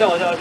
笑我笑。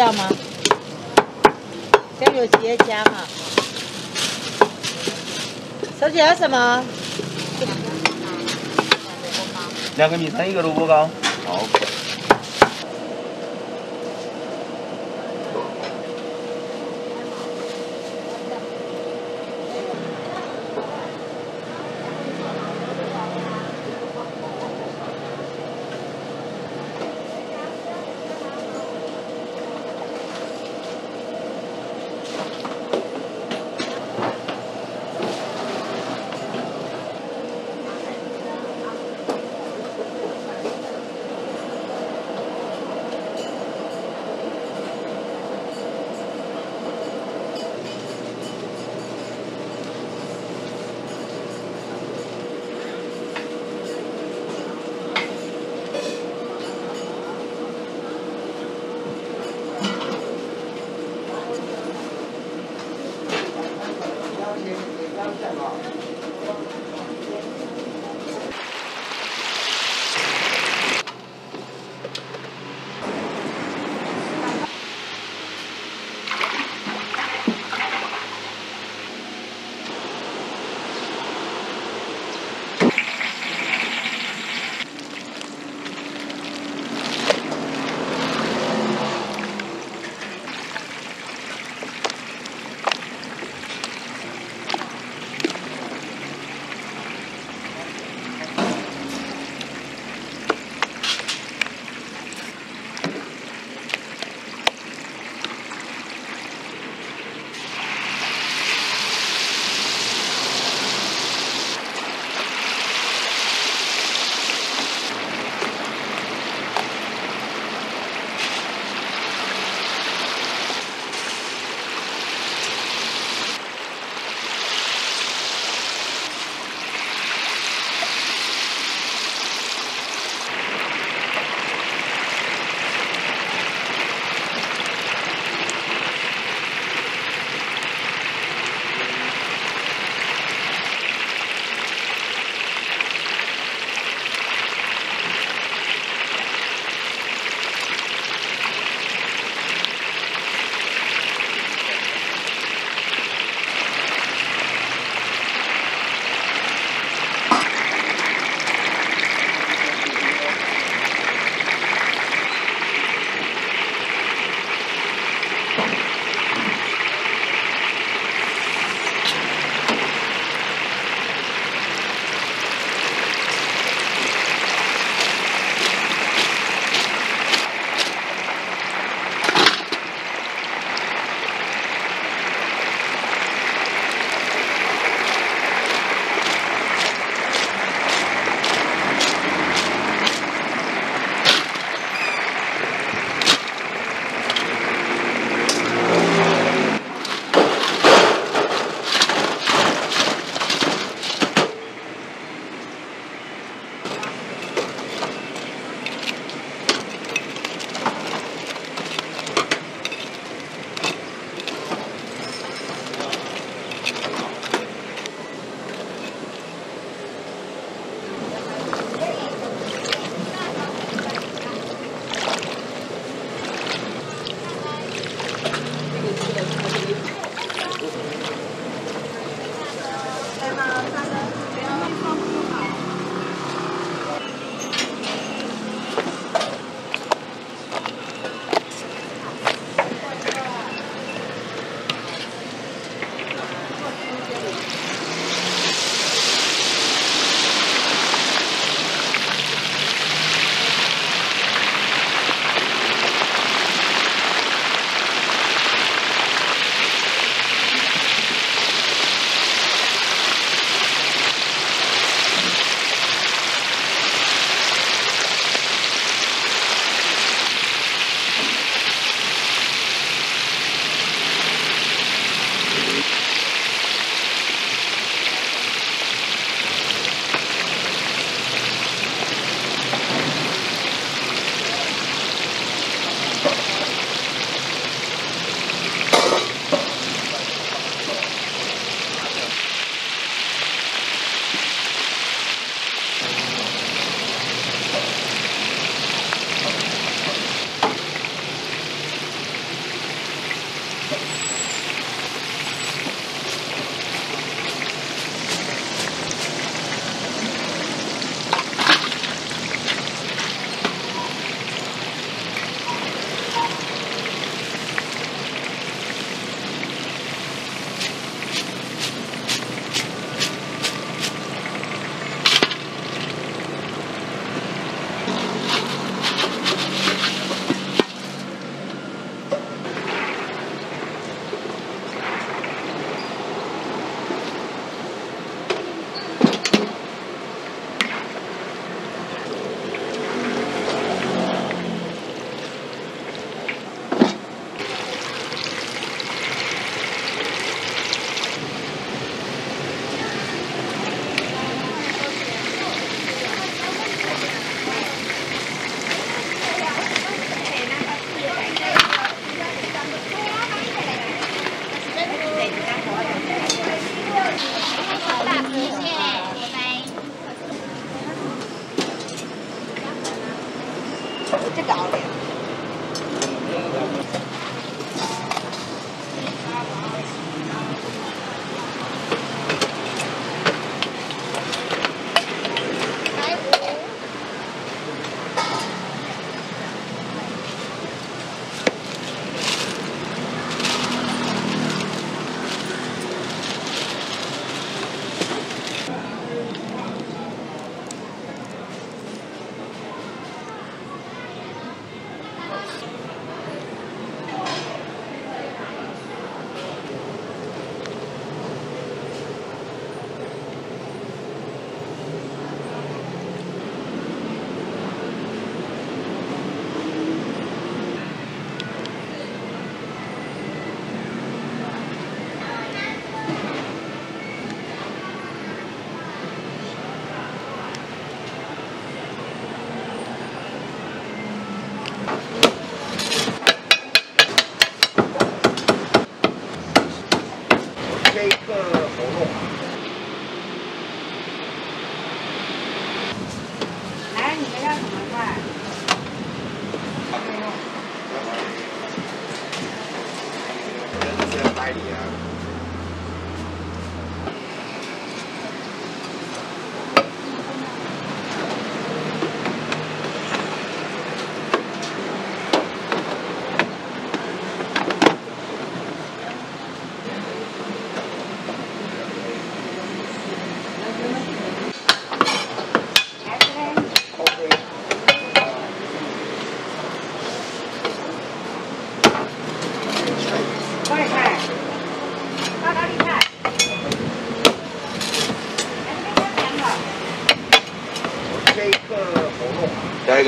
要吗？要有企业家嘛。小姐要什么？两个米三一个萝卜糕。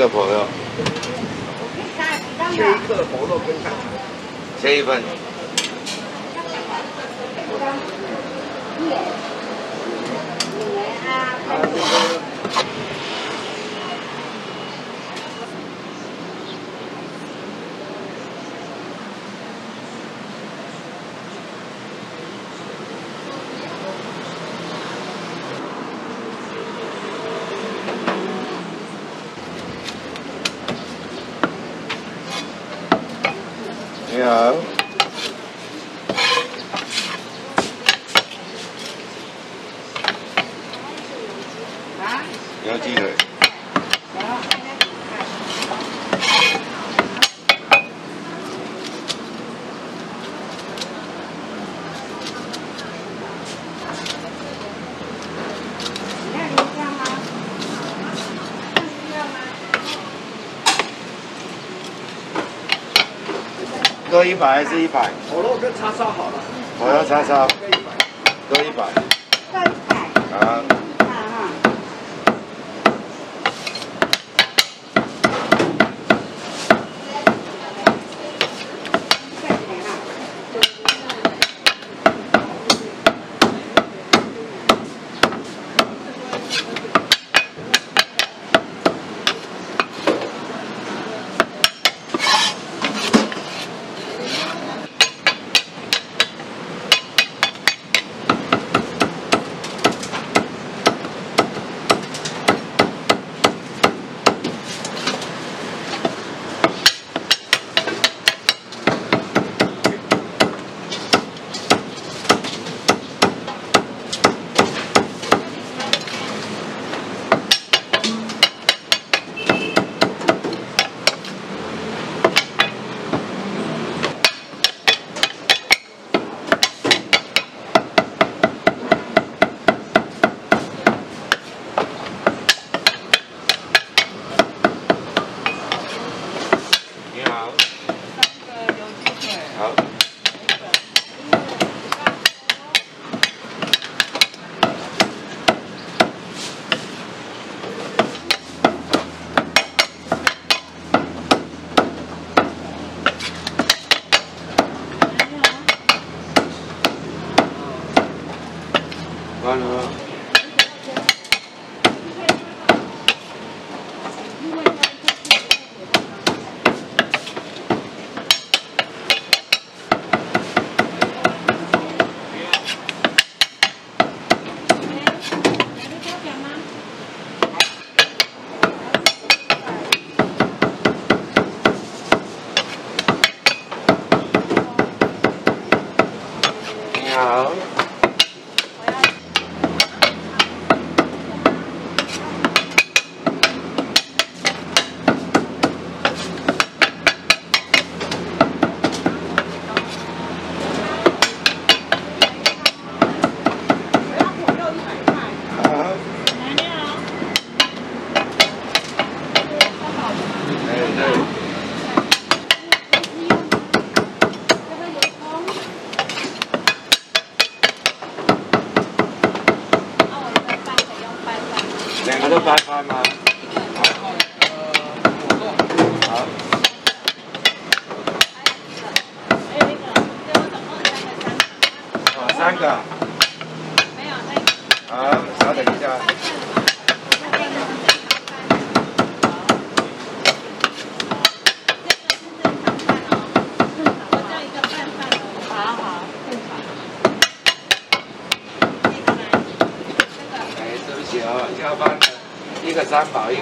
个朋友，切一个红肉跟菜，切一份。你好。啊？你要鸡腿。各一百还是一百？火肉跟叉烧好了。我要叉烧。各一百。各一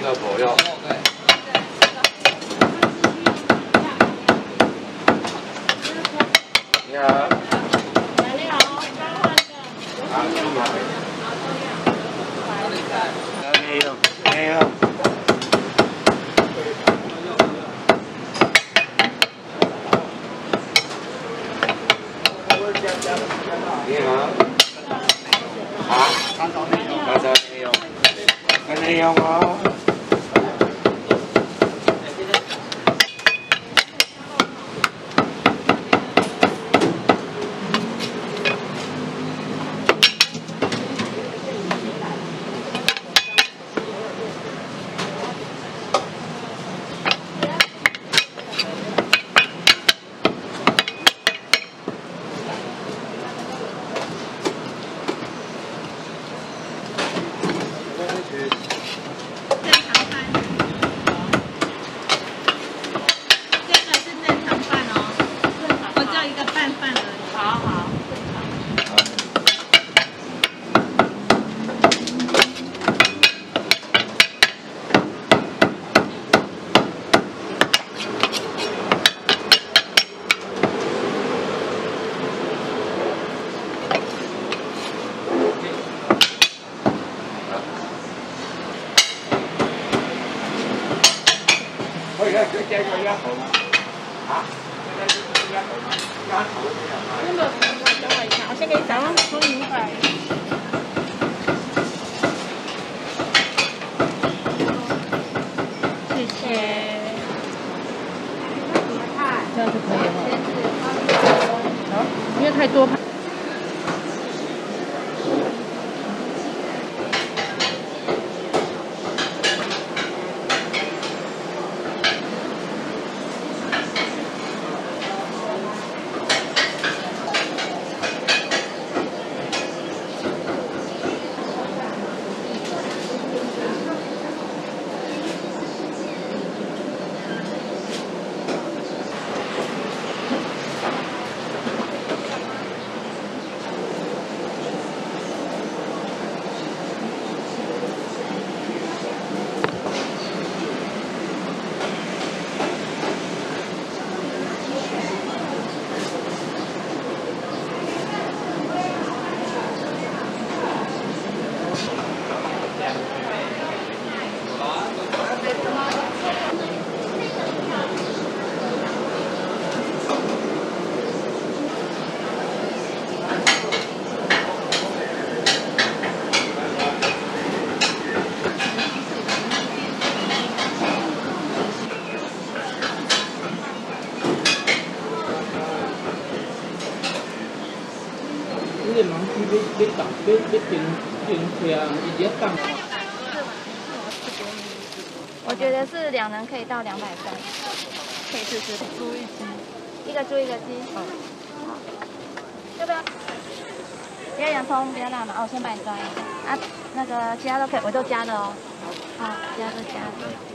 个三宝，一个佛肉。你好。你好，刚换的。好，去买。没有，没有。你好。啊？三少内用。三少内用。跟内用哦。正常饭，这个是正常饭哦，我只有一个拌饭而已。好好，可以，可以加个鸭头吗？啊？鸭头这样吗？那么，等我一下，我先给你找从五百。谢谢。这样就可以了。好，因为太多。我觉得是两人可以到两百三，可以试试。猪一只，一个猪一个鸡。嗯。好。要不要？不要洋葱，不要辣嘛。哦，我先帮你抓一下。啊，那个其他都可以，我都加了哦。好，其他都加的。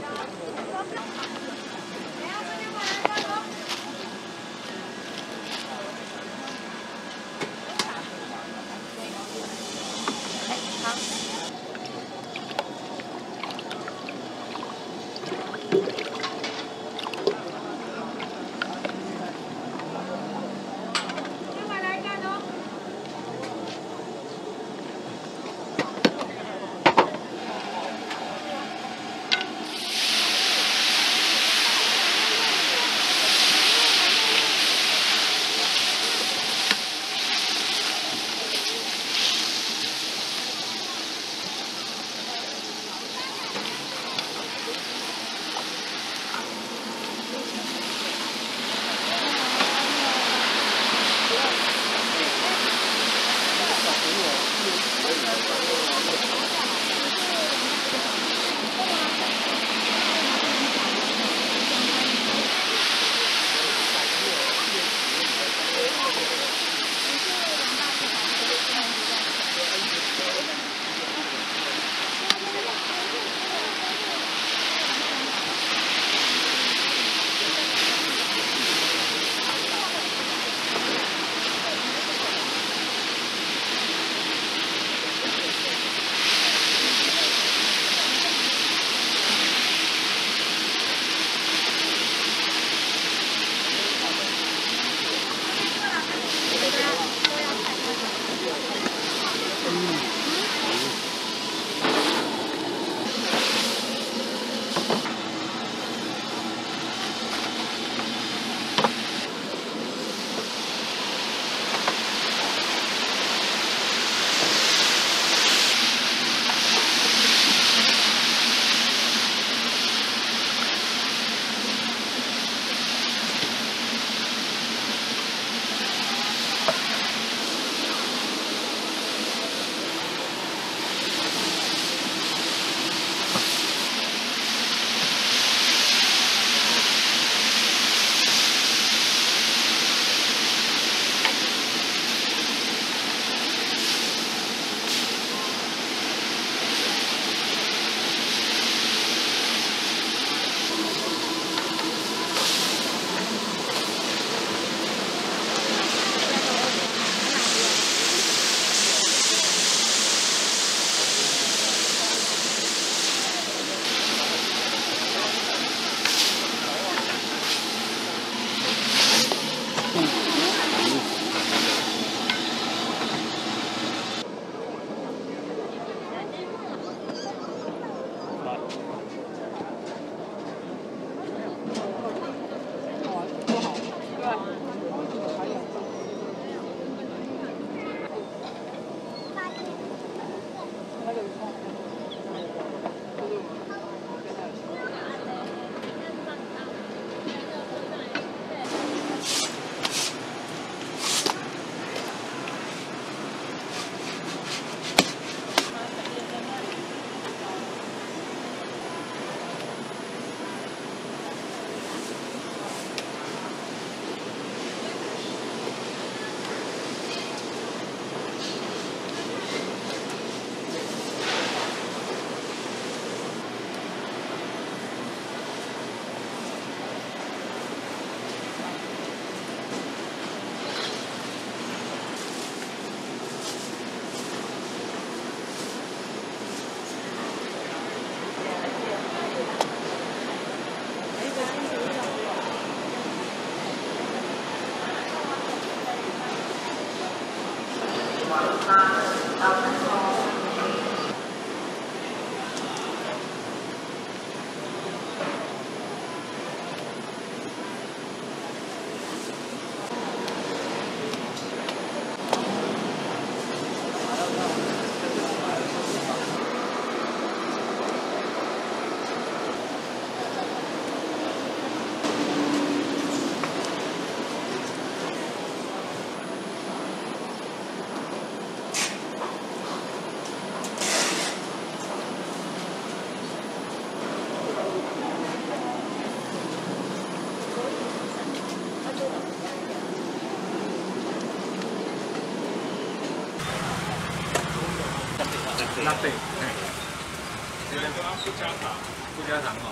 加糖不加糖啊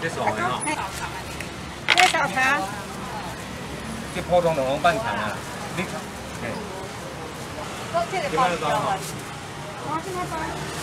这什么啊？这小。这普通的红半肠啊，你。看。这个包装。哦，这个。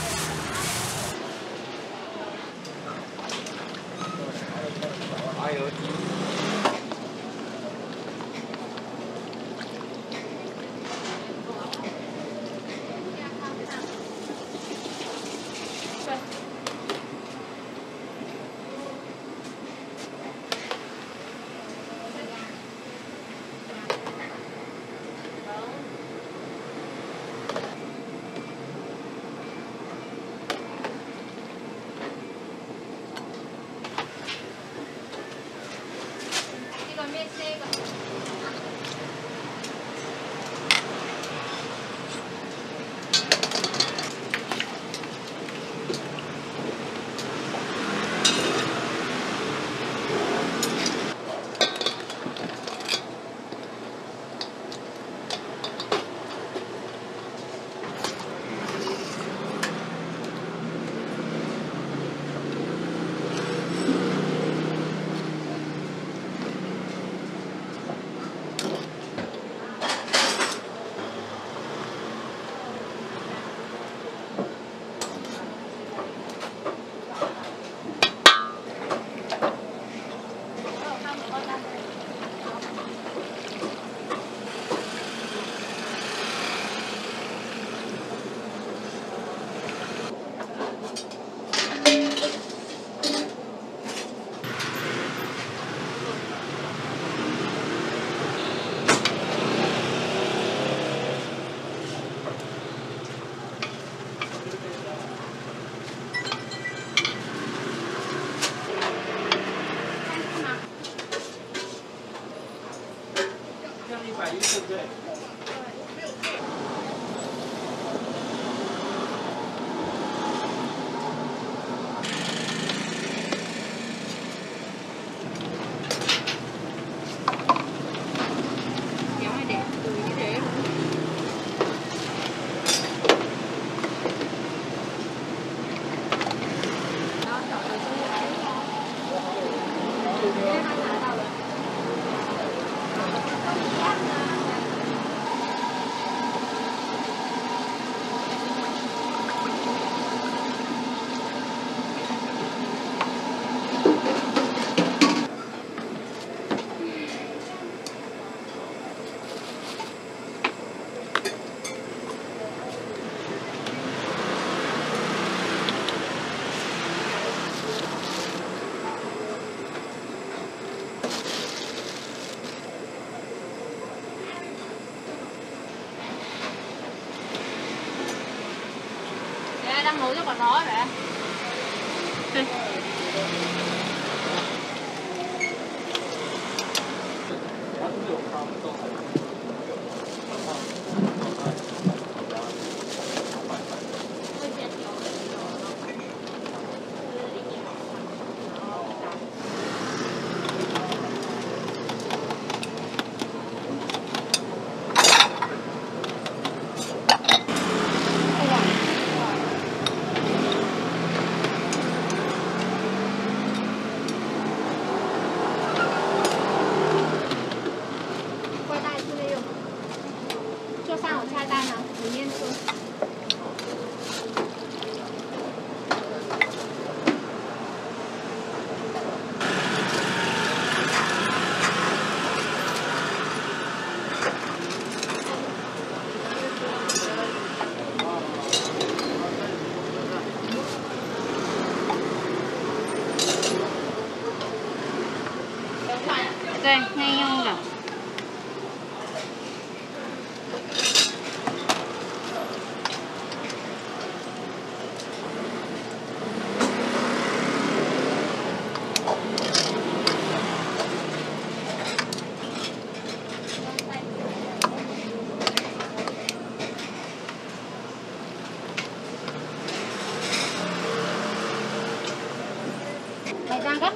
isso, Zé. ăn uống cho bọn nó vậy?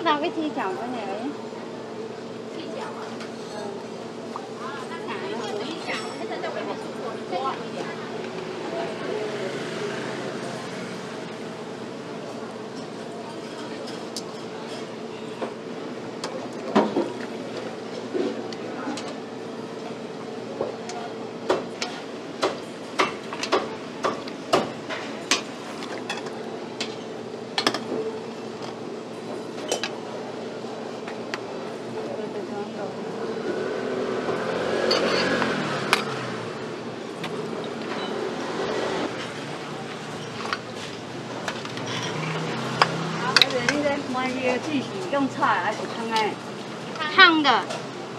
那要自己讲的呢？满意的鸡是用菜还是汤哎？烫的，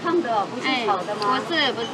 烫的，不是哎，炒的吗？不是不是，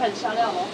开始下料喽。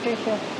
这些。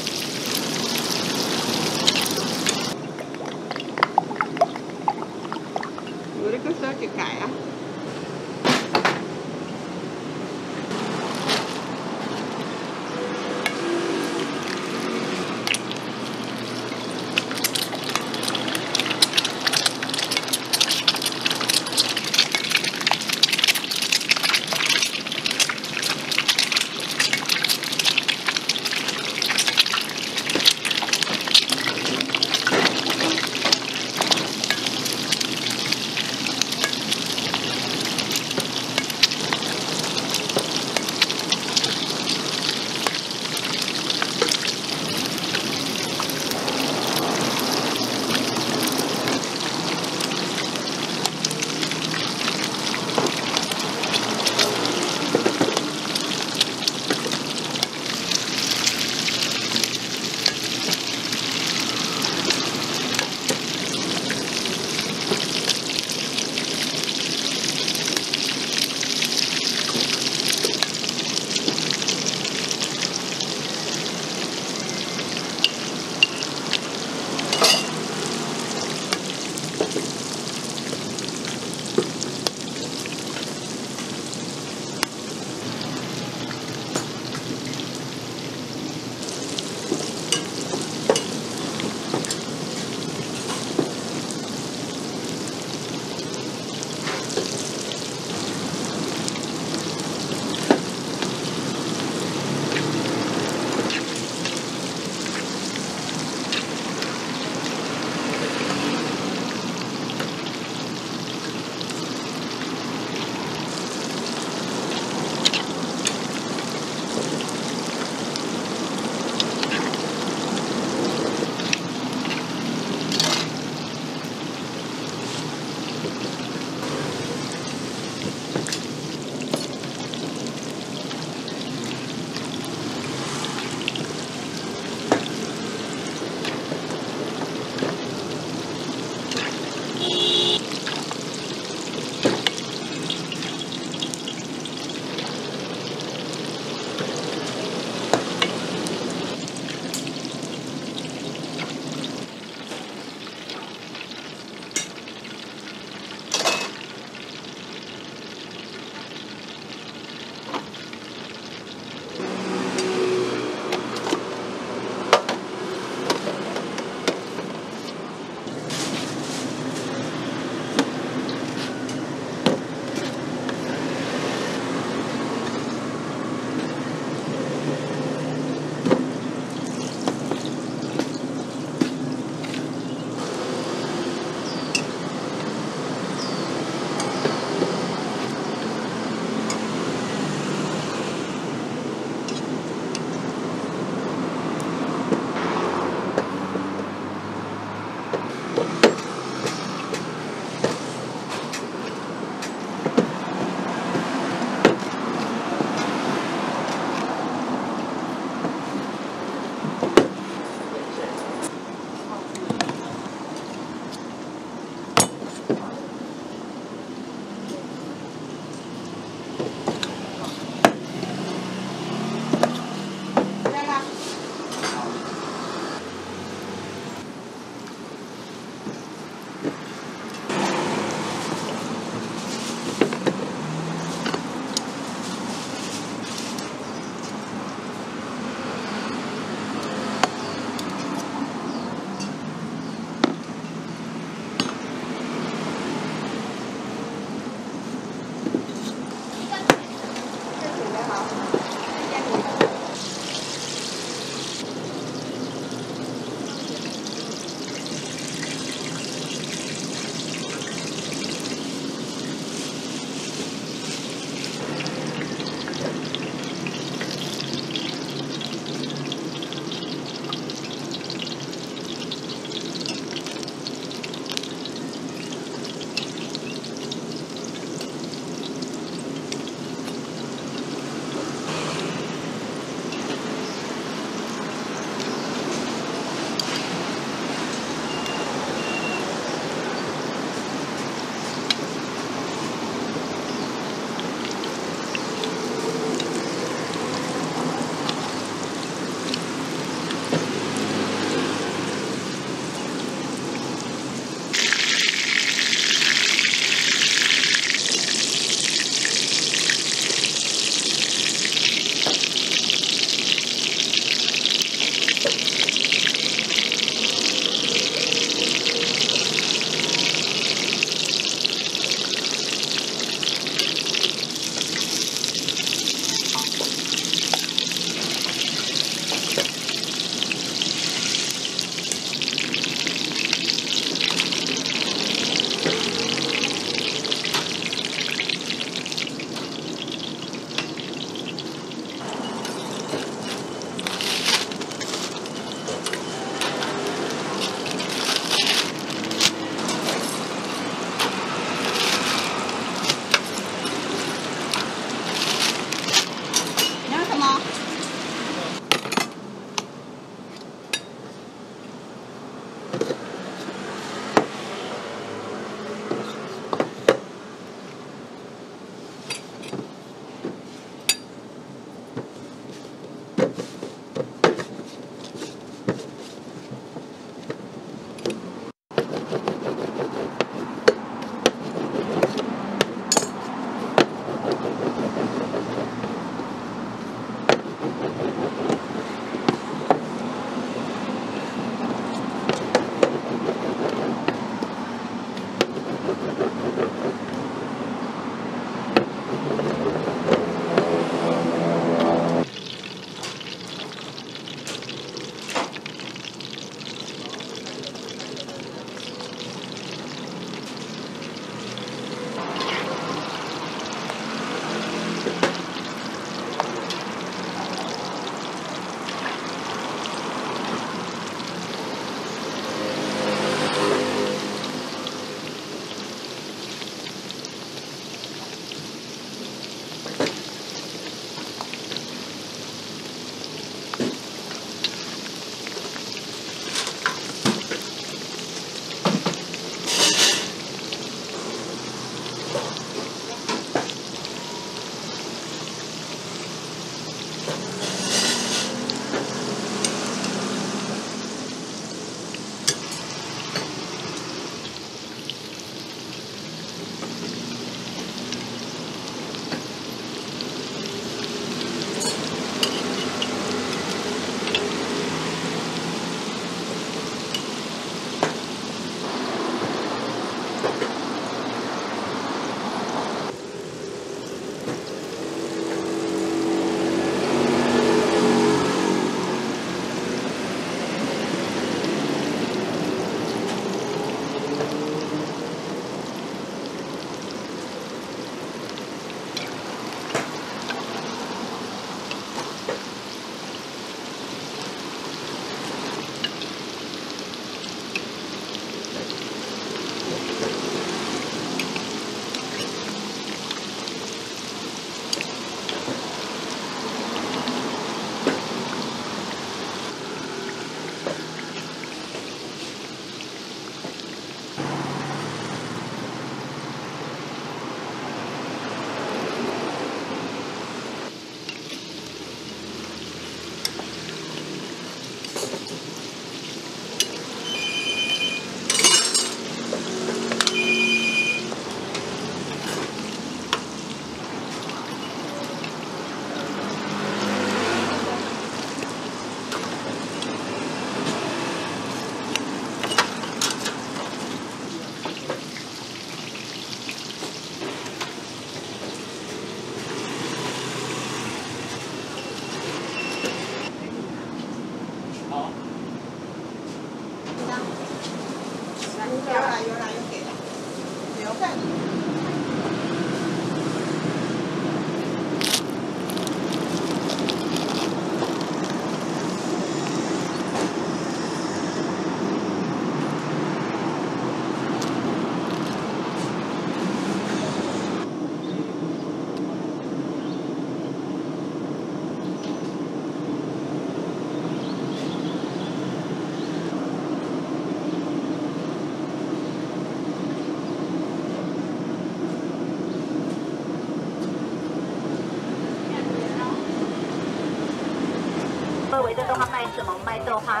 喝维珍的话卖什么？卖豆花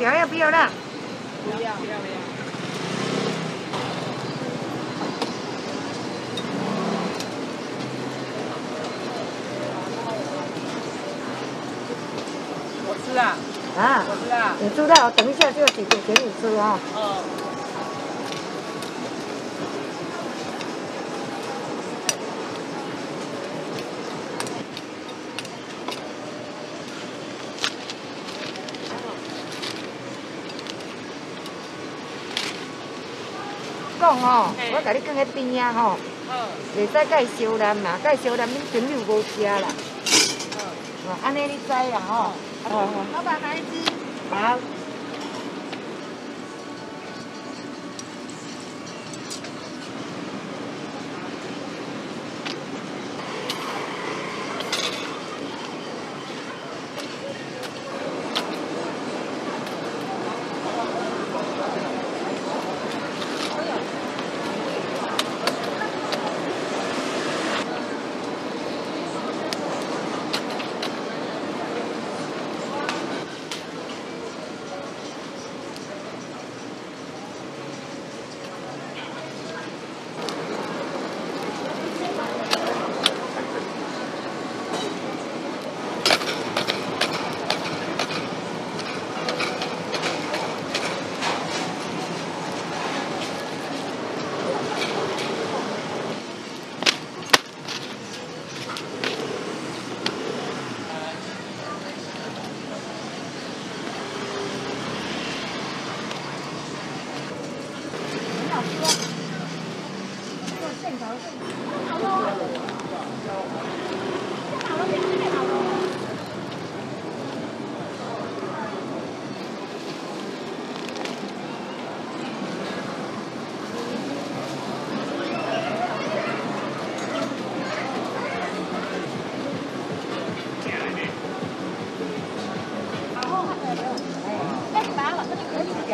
杨条要不要不要？我吃啊，啊，我吃啊。你知道，等一下就姐姐给你吃啊。哦。讲吼，我甲你讲喺边啊吼，袂使介烧南嘛，介烧南恁朋友无食啦。哦，安尼你知啦吼。哦。老板来一支。好。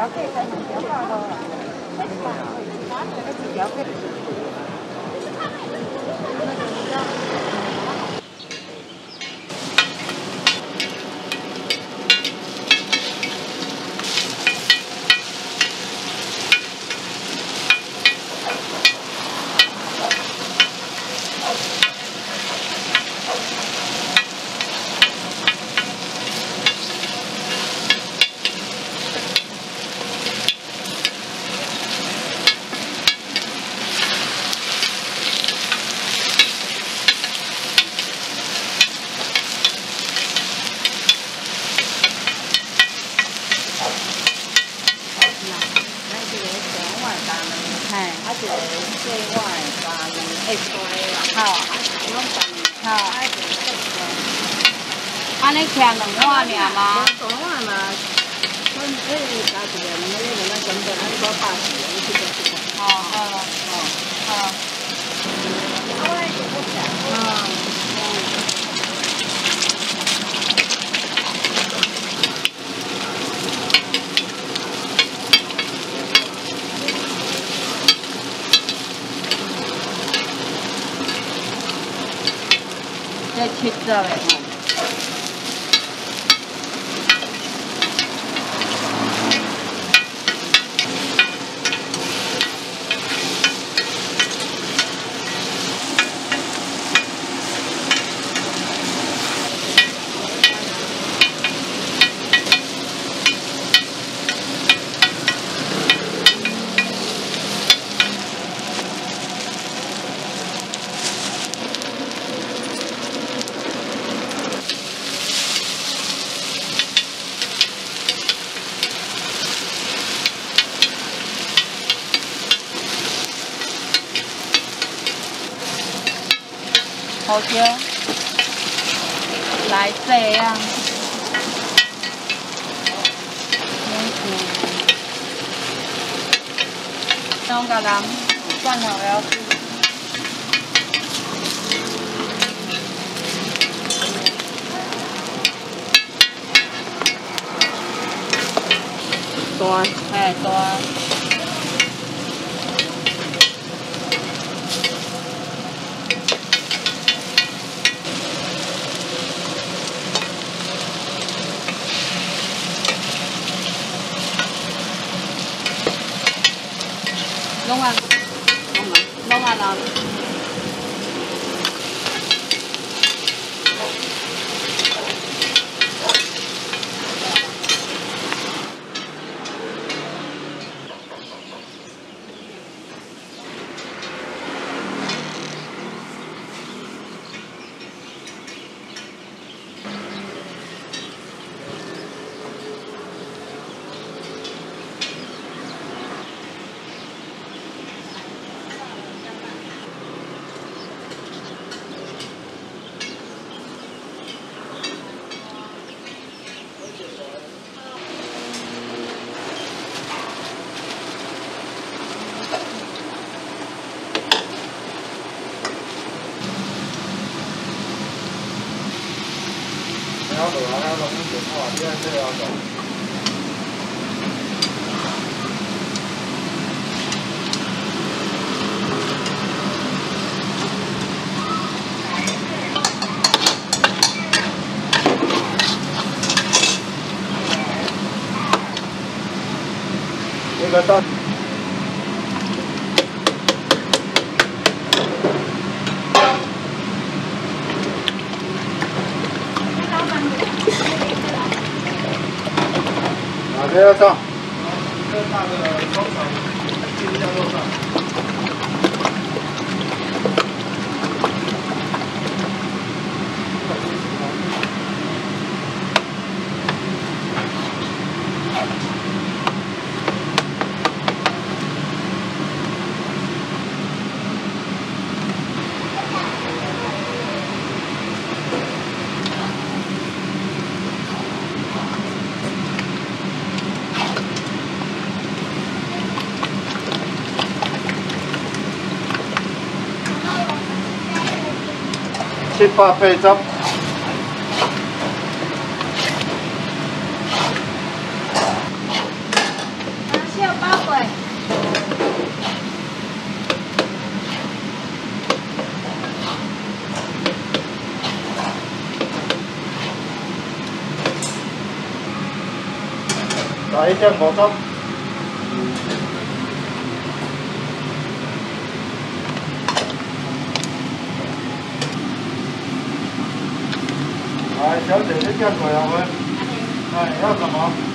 条计才两条百咯，一条计。安尼 ชิปาเปจับเชี่ยวป้าป่วยไหนเจ้าหมอครับ 小姐，你叫左阳辉？哎，要什么？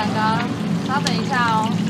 两张稍等一下哦。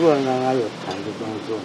你不能刚刚有弹的动作。